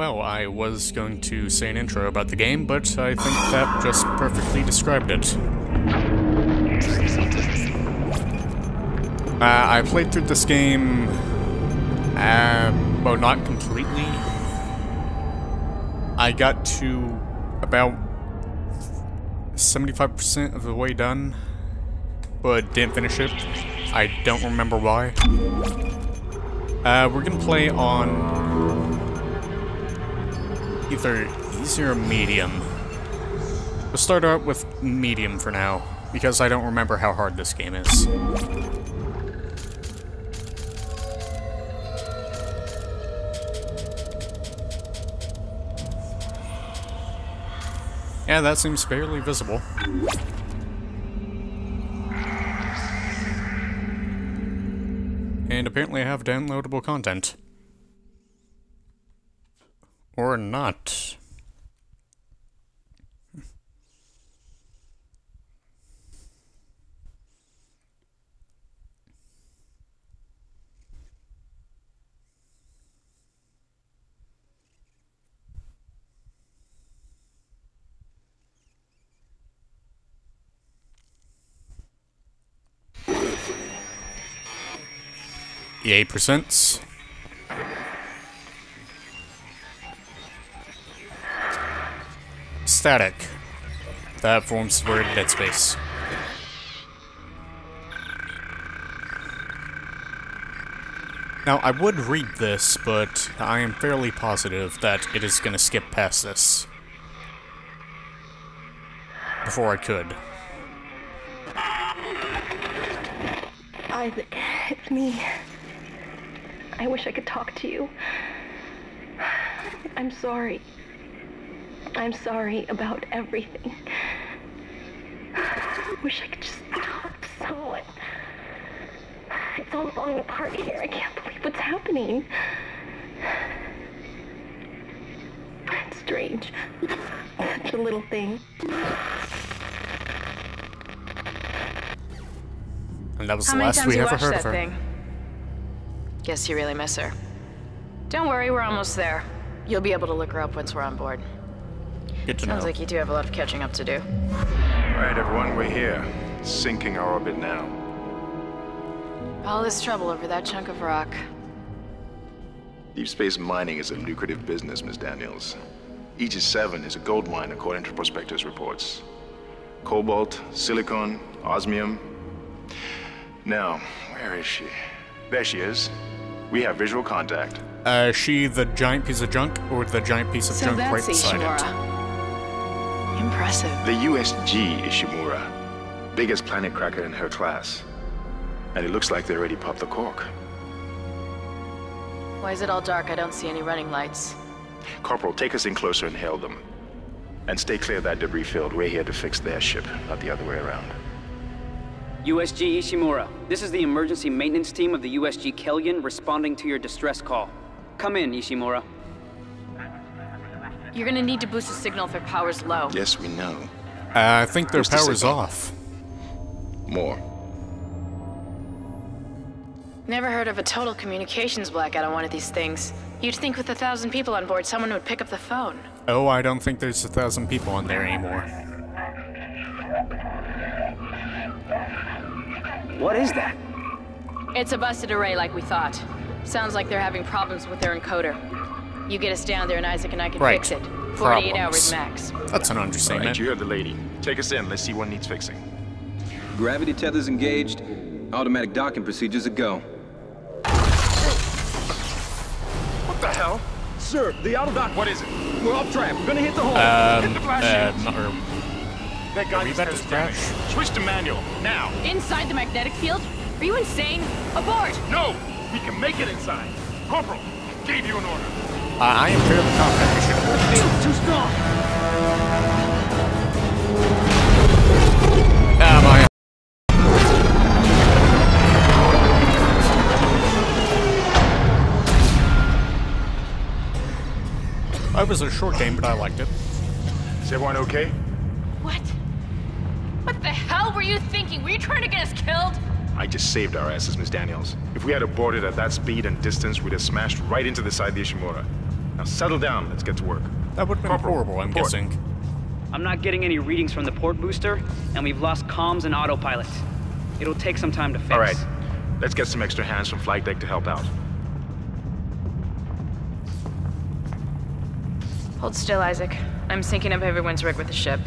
Well, I was going to say an intro about the game, but I think that just perfectly described it. Uh, I played through this game, uh, well, not completely. I got to about 75% of the way done, but didn't finish it. I don't remember why. Uh, we're gonna play on either easy or medium. We'll start out with medium for now, because I don't remember how hard this game is. Yeah, that seems fairly visible. And apparently I have downloadable content. Or not. EA presents. Static. That forms word Dead Space. Now, I would read this, but I am fairly positive that it is going to skip past this. Before I could. Isaac, it's me. I wish I could talk to you. I'm sorry. I'm sorry about everything. I wish I could just talk to someone. It's all falling apart here. I can't believe what's happening. It's strange. Such a little thing. And that was How the last times we ever heard of her. thing? Guess you really miss her. Don't worry, we're almost there. You'll be able to look her up once we're on board. Good to know. Sounds like you do have a lot of catching up to do. All right, everyone, we're here. Syncing our orbit now. All this trouble over that chunk of rock. Deep space mining is a lucrative business, Miss Daniels. Aegis 7 is a gold mine according to prospectors' reports. Cobalt, silicon, osmium. Now, where is she? There she is. We have visual contact. Uh, is she the giant piece of junk, or the giant piece of So junk right that's beside it? Ishimura. Impressive. The USG Ishimura, biggest planet cracker in her class. And it looks like they already popped the cork. Why is it all dark? I don't see any running lights. Corporal, take us in closer and hail them. And stay clear of that debris field. We're here to fix their ship, not the other way around. USG Ishimura, this is the emergency maintenance team of the USG Kellion responding to your distress call. Come in, Ishimura. You're gonna need to boost the signal if their power's low. Yes, we know. Uh, I think their Where's the power's signal? off. More. Never heard of a total communications blackout on one of these things. You'd think with a thousand people on board, someone would pick up the phone. Oh, I don't think there's a thousand people on there anymore. What is that? It's a busted array like we thought. Sounds like they're having problems with their encoder. You get us down there and Isaac and I can Right. fix it. 48 Problems. hours max. That's an All right, understatement. you heard the lady. Take us in. Let's see what needs fixing. Gravity tethers engaged. Automatic docking procedures a go. What the hell? Sir, the auto dock. What is it? We're off track. We're gonna hit the hole. Um, Hit the flash uh, shields. not, or, That we guidance about has to crash? Switch to manual. Now. Inside the magnetic field? Are you insane? Abort! No! We can make it inside. Corporal, I gave you an order. Uh, I am fairly confident we should have worked. Too strong. Ah, my. That was a short game, but I liked it. Is everyone okay? What? What the hell were you thinking? Were you trying to get us killed? I just saved our asses, Miss Daniels. If we had aborted at that speed and distance, we'd have smashed right into the side of the Ishimura. Now settle down. Let's get to work. That would be been Corporal, horrible, I'm report. guessing. I'm not getting any readings from the port booster, and we've lost comms and autopilot. It'll take some time to fix. All right. Let's get some extra hands from flight deck to help out. Hold still, Isaac. I'm syncing up everyone's rig with the ship.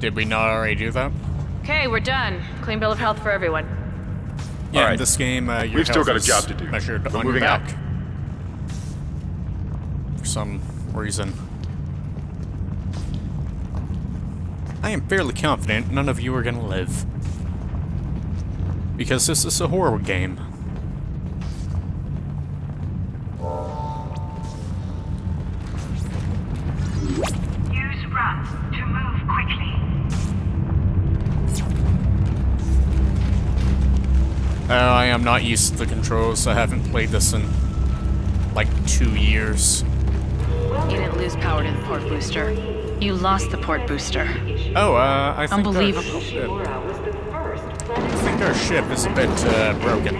Did we not already do that? Okay, we're done. Clean bill of health for everyone. Yeah, in this game, uh, your We've still health got a job to do. Measured We're on moving your out. Some reason. I am fairly confident none of you are gonna live. Because this is a horror game. Use run to move quickly. Uh, I am not used to the controls. I haven't played this in like two years. You didn't lose power to the port booster. You lost the port booster. Oh, uh, I think Unbelievable. Our ship, I think our ship is a bit uh, broken.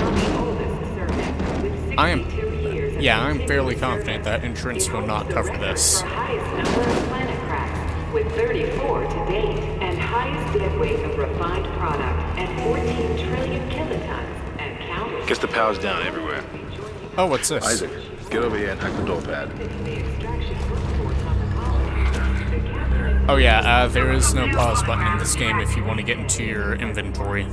I am, yeah, I'm fairly confident that insurance will not cover this. highest number of planet cracks, with 34 to date, and highest dead weight of refined product at 14 trillion kilotons, and counting. Guess the power's down everywhere. Oh, what's this? Isaac, get over here and hack the door pad. Oh yeah, uh, there is no pause button in this game if you want to get into your inventory.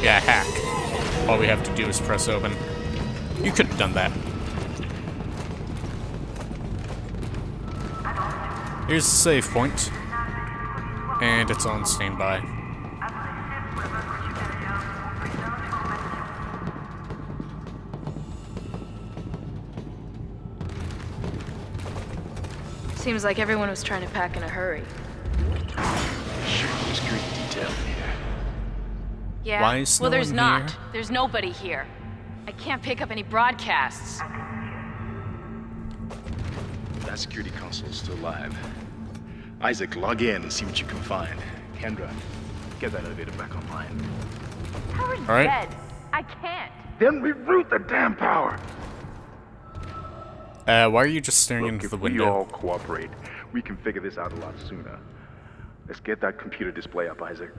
Yeah, hack. All we have to do is press open. You could have done that. Here's the save point. And it's on standby. Seems like everyone was trying to pack in a hurry. Security detail here. Yeah. Why is well, no there's one not. here? There's nobody here. I can't pick up any broadcasts. That security console is still live. Isaac, log in and see what you can find. Kendra, get that elevator back online. Power's All right. dead. I can't. Then reroute the damn power. Uh, why are you just staring Look, into if the we window? all cooperate, we can figure this out a lot sooner. Let's get that computer display up, Isaac.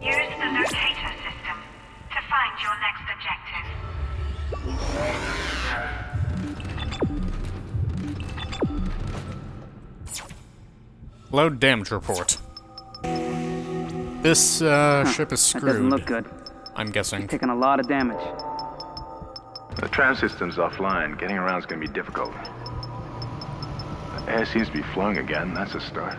Use the locator system to find your next objective. Load damage report. This uh, ship is That screwed. doesn't look good. I'm guessing. Taking a lot of damage. The tram system's offline. Getting around's gonna be difficult. The air seems to be flowing again. That's a start.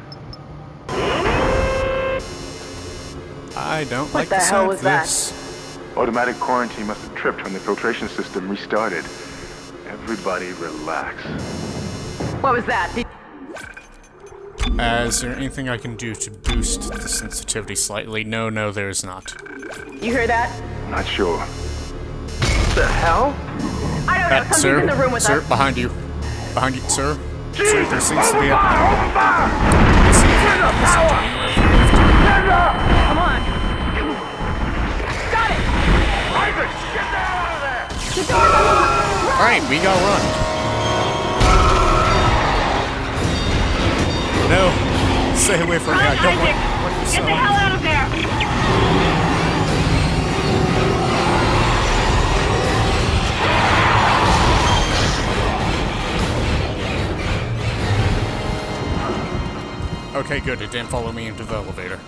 I don't What like the the, hell sound was of that? this. Automatic quarantine must have tripped when the filtration system restarted. Everybody relax. What was that? Did Uh, is there anything I can do to boost the sensitivity slightly? No, no, there is not. you hear that? Not sure. I don't know. Uh, sir, in the room with sir, us. behind you, behind you, sir. Jesus, Sir, there seems to be a... a. I see if you can listen to me. Come on. Got it. All right, we gotta run. No, stay away from me. I don't want, want Get the hell out of there! Okay, good. It didn't follow me into the elevator.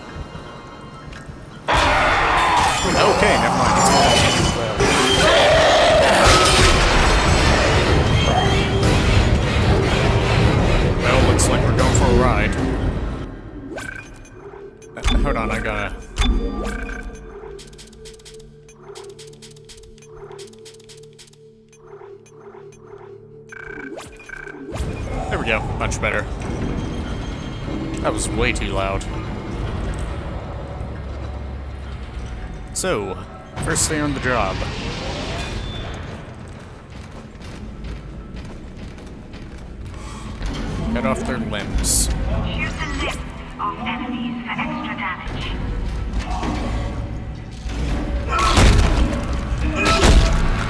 Okay, never mind. It's following me into the elevator. Well, looks like we're going for a ride. Uh, hold on, I gotta. There we go. Much better. That was way too loud. So, first day on the job. Cut off their limbs. Shoot the limbs of enemies for extra damage.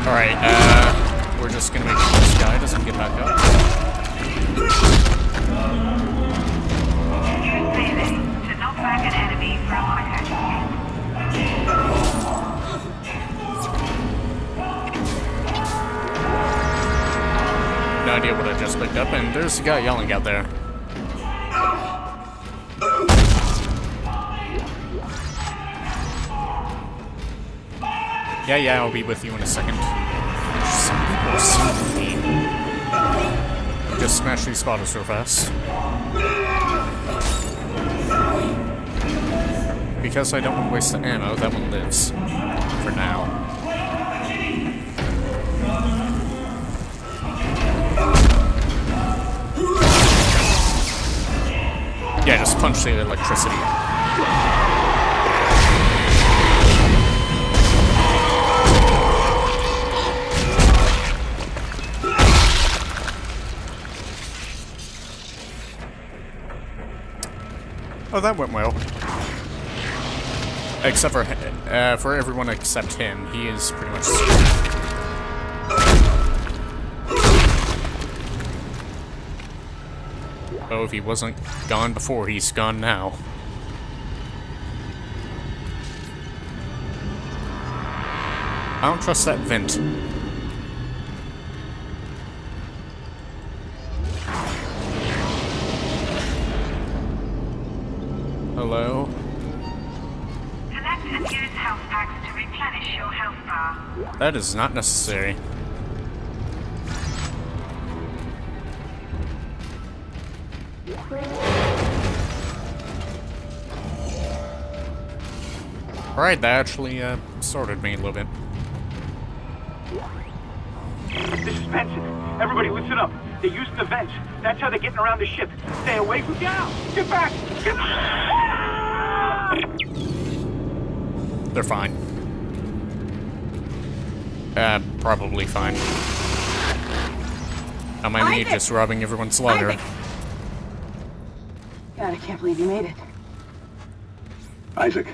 Alright, uh, we're just gonna make sure this guy doesn't get back up. Idea what I just picked up, and there's a guy yelling out there. Yeah, yeah, I'll be with you in a second. Some people are seeing me. Just smash these spotters real fast. Because I don't want to waste the ammo, that one lives. For now. Yeah, just punch the electricity. Oh, that went well. Except for uh, for everyone except him, he is pretty much. Oh, if he wasn't gone before, he's gone now. I don't trust that vent. Hello? Collect and use health packs to replenish your health bar. That is not necessary. Alright, that actually uh, sorted me a little bit. This is Benson. Everybody listen up. They're using the vents. That's how they're getting around the ship. Stay away from down. Get back. Get back! They're fine. Uh, probably fine. Am I me just robbing everyone's logger? God, I can't believe you made it. Isaac,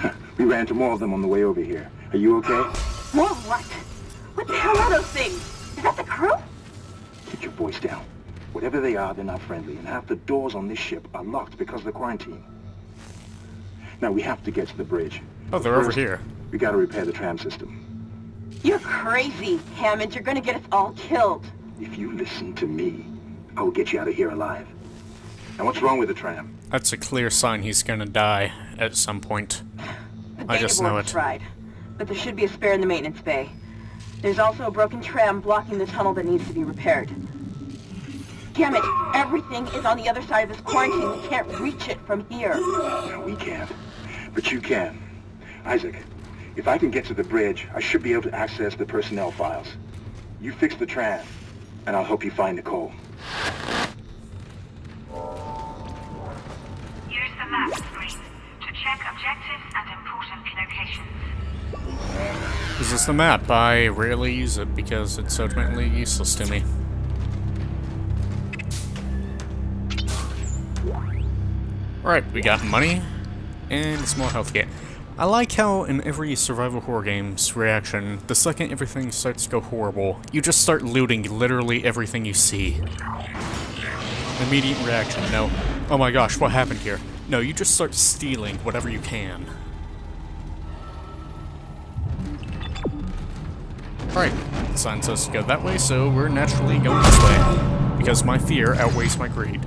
we ran into more of them on the way over here. Are you okay? More what? What the hell are those things? Is that the crew? Keep your voice down. Whatever they are, they're not friendly, and half the doors on this ship are locked because of the quarantine. Now, we have to get to the bridge. Oh, they're over here. We gotta repair the tram system. You're crazy, Hammond. You're gonna get us all killed. If you listen to me, I will get you out of here alive. Now, what's wrong with the tram? That's a clear sign he's gonna die at some point. I just data know board it. Tried, but there should be a spare in the maintenance bay. There's also a broken tram blocking the tunnel that needs to be repaired. Damn it! Everything is on the other side of this quarantine. We can't reach it from here. No, we can't. But you can. Isaac, if I can get to the bridge, I should be able to access the personnel files. You fix the tram, and I'll help you find Nicole. Is this the map? I rarely use it because it's ultimately useless to me. Alright, we got money and some more health kit. I like how in every survival horror game's reaction, the second everything starts to go horrible, you just start looting literally everything you see. Immediate reaction, no, oh my gosh, what happened here? No, you just start stealing whatever you can. Alright, sign says to go that way, so we're naturally going this way. Because my fear outweighs my greed.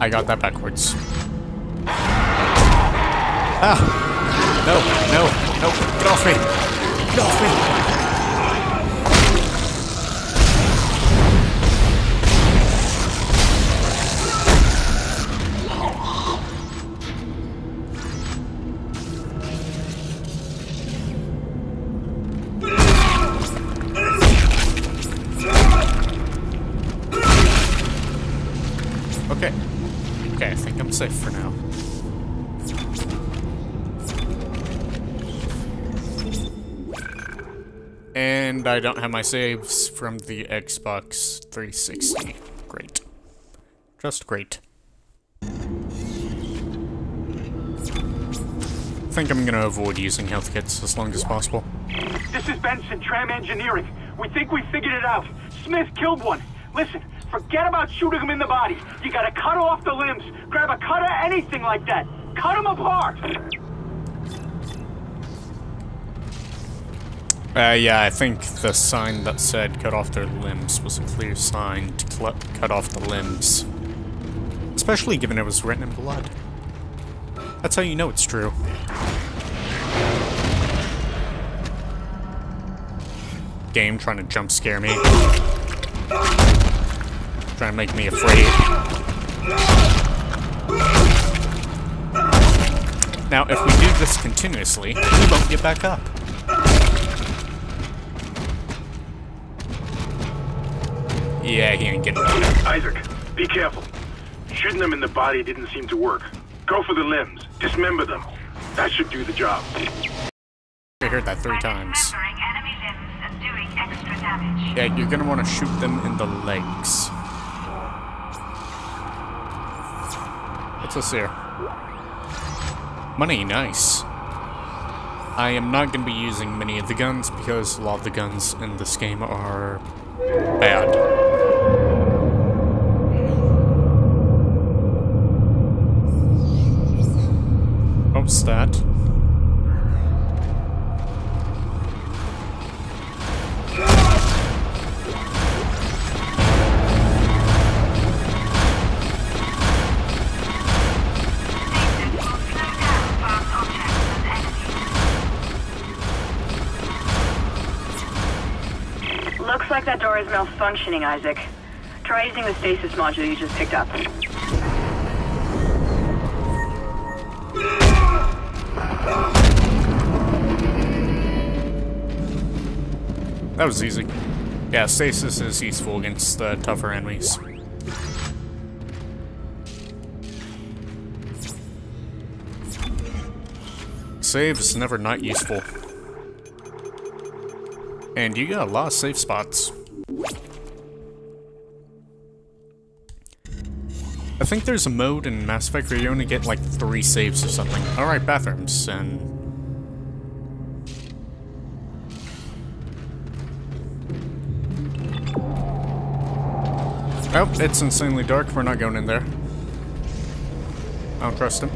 I got that backwards. Ah! No, no, no, get off me! Get off me! Safe for now. And I don't have my saves from the Xbox 360. Great. Just great. I think I'm gonna avoid using health kits as long as possible. This is Benson, Tram Engineering. We think we figured it out. Smith killed one. Listen, forget about shooting him in the body. You gotta cut off the limbs. Grab a cutter, anything like that. Cut them apart. Uh, yeah, I think the sign that said cut off their limbs was a clear sign to cut off the limbs. Especially given it was written in blood. That's how you know it's true. Game trying to jump scare me. Trying to make me afraid. Now, if we do this continuously, we won't get back up. Yeah, he ain't getting up. Isaac, be careful. Shooting them in the body didn't seem to work. Go for the limbs. Dismember them. That should do the job. I heard that three times. Yeah, you're gonna want to shoot them in the legs. What's this here? Money, nice. I am not going to be using many of the guns because a lot of the guns in this game are bad. Like that door is malfunctioning, Isaac. Try using the stasis module you just picked up. That was easy. Yeah, stasis is useful against the tougher enemies. Save is never not useful. And you got a lot of safe spots. Think there's a mode in Mass Effect where you only get like three saves or something. Alright, bathrooms, and... Oh, it's insanely dark. We're not going in there. I don't trust him.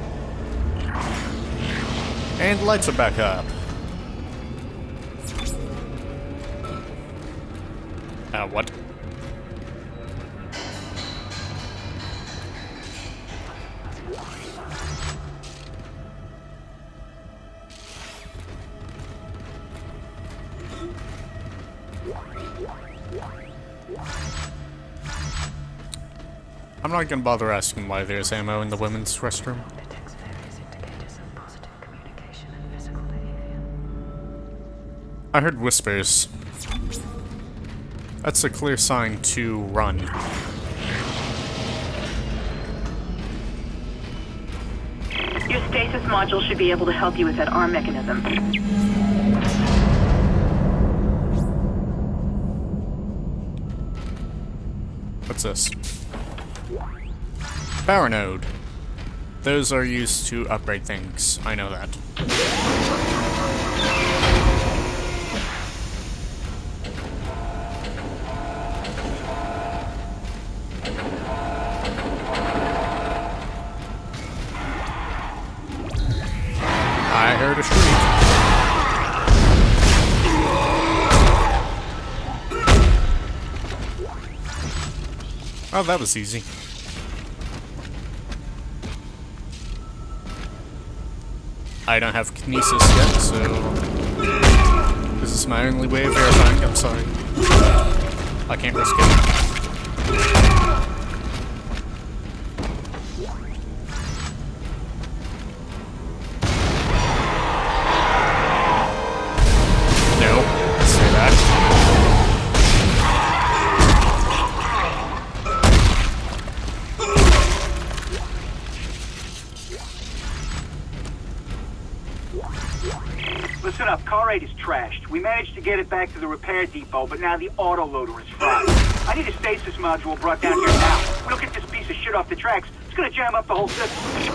And lights are back up. I'm not gonna bother asking why there's ammo in the women's restroom. I heard whispers. That's a clear sign to run. Your stasis module should be able to help you with that arm mechanism. What's this? Power node. Those are used to upgrade things. I know that. I heard a shriek. Oh, that was easy. I don't have kinesis yet, so... This is my only way of verifying, I'm sorry. I can't risk it. Car 8 is trashed. We managed to get it back to the repair depot, but now the autoloader is fried. I need a stasis module brought down here now. We don't get this piece of shit off the tracks, it's gonna jam up the whole system.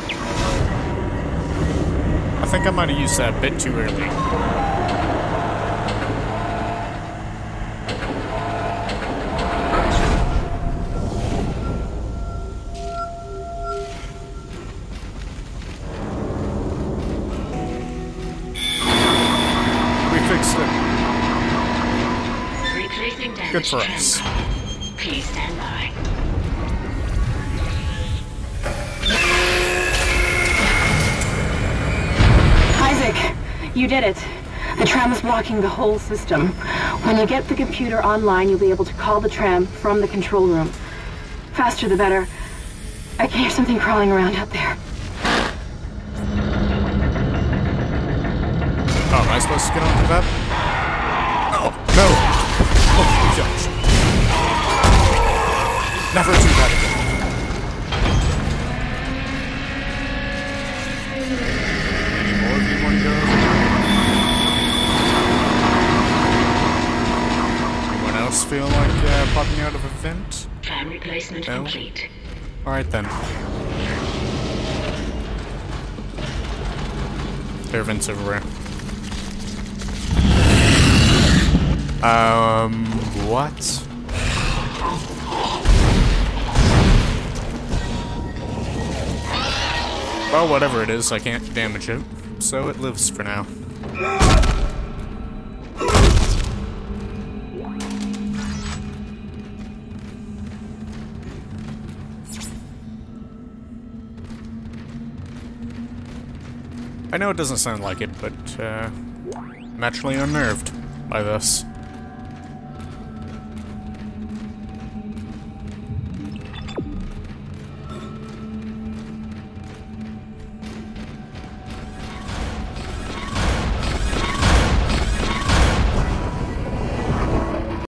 I think I might have used that a bit too early. Good for us. Please stand by. Isaac, you did it. The tram is blocking the whole system. When you get the computer online, you'll be able to call the tram from the control room. Faster the better. I can hear something crawling around out there. Oh, am I supposed to get onto that? Oh, no! Oh. Never do that again. Any more of you want? Anyone else feel like uh, popping out of a vent? Tram replacement No? complete. Alright then. There are vents everywhere. Um, what? Well, whatever it is, I can't damage it, so it lives for now. I know it doesn't sound like it, but, uh, I'm actually unnerved by this.